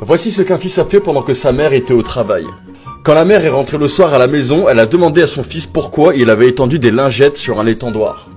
Voici ce qu'un fils a fait pendant que sa mère était au travail. Quand la mère est rentrée le soir à la maison, elle a demandé à son fils pourquoi il avait étendu des lingettes sur un étendoir.